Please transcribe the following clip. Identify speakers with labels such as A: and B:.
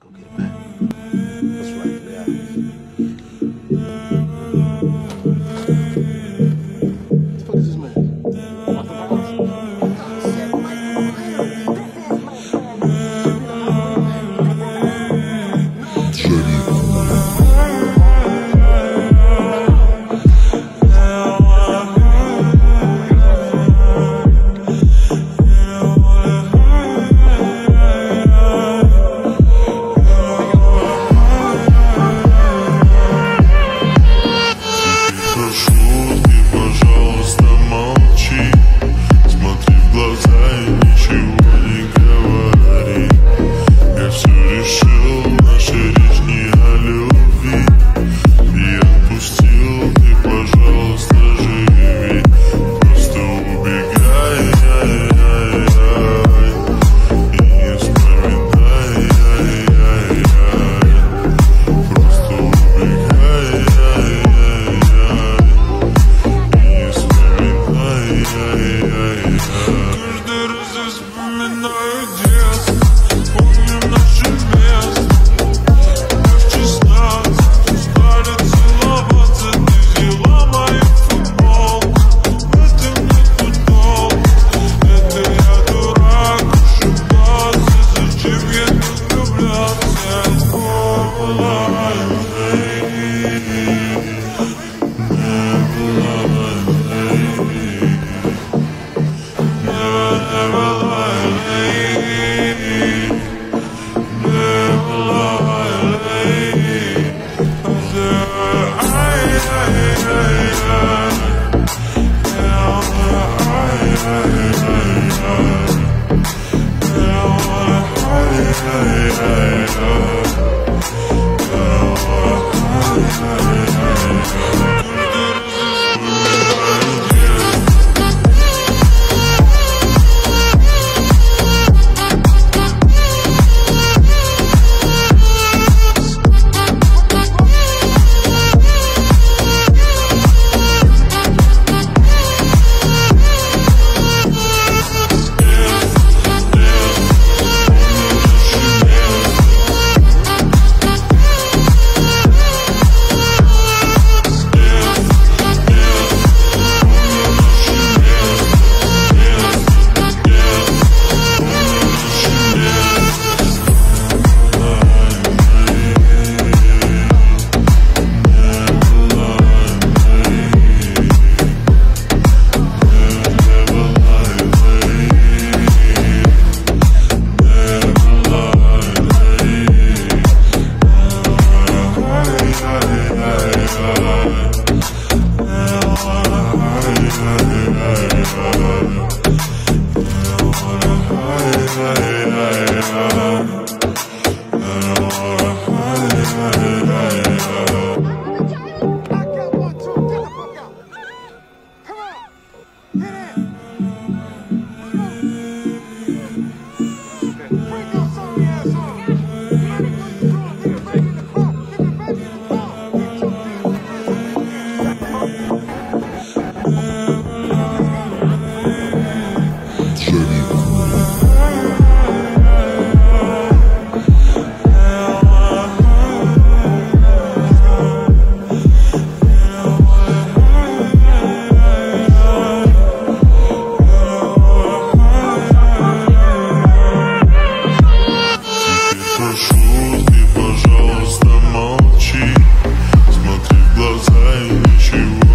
A: Go get back.
B: Вспоминаю детство, помню наши места. Yeah. you